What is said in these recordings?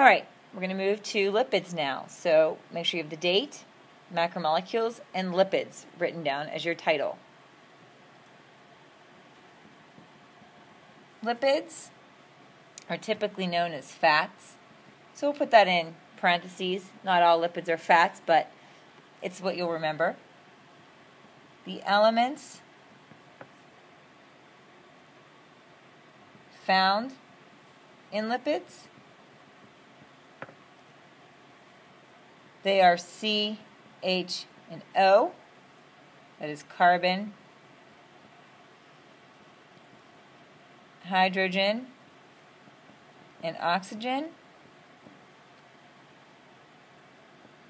All right, we're going to move to lipids now. So make sure you have the date, macromolecules, and lipids written down as your title. Lipids are typically known as fats. So we'll put that in parentheses. Not all lipids are fats, but it's what you'll remember. The elements found in lipids They are C, H, and O. That is carbon, hydrogen, and oxygen.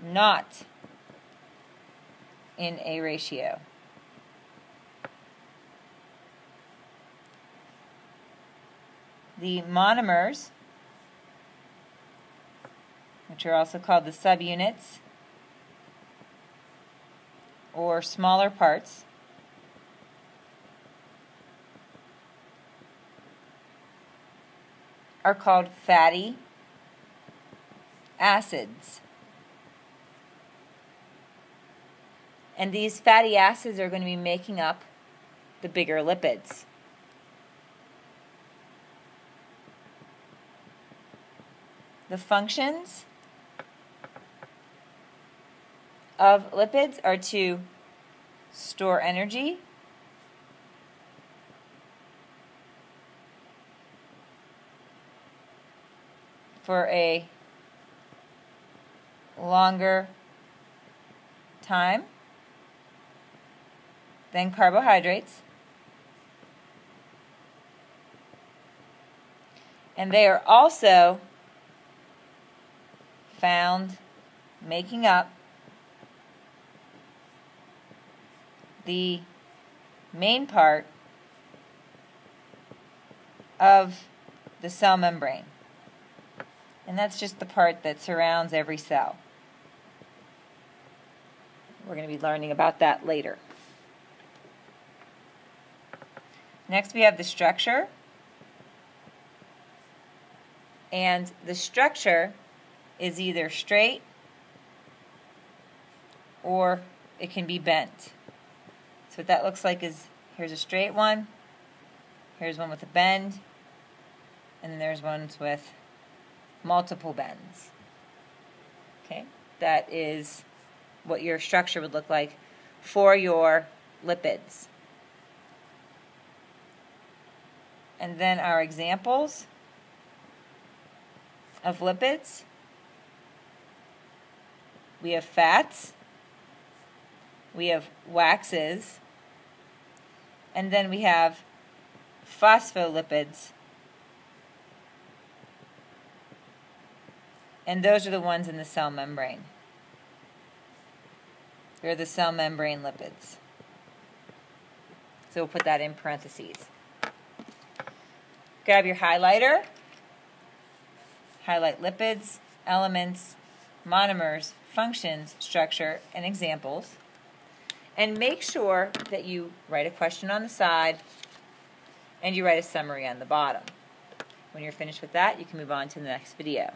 Not in a ratio. The monomers which are also called the subunits or smaller parts. are called fatty acids. And these fatty acids are going to be making up the bigger lipids. The functions of lipids are to store energy, for a longer time than carbohydrates. And they are also found making up the main part of the cell membrane. And that's just the part that surrounds every cell. We're going to be learning about that later. Next we have the structure. And the structure is either straight or it can be bent. What that looks like is here's a straight one, here's one with a bend, and then there's ones with multiple bends. Okay, that is what your structure would look like for your lipids. And then our examples of lipids. We have fats, we have waxes, and then we have phospholipids. And those are the ones in the cell membrane. They're the cell membrane lipids. So we'll put that in parentheses. Grab your highlighter. Highlight lipids, elements, monomers, functions, structure, and examples. And make sure that you write a question on the side and you write a summary on the bottom. When you're finished with that, you can move on to the next video.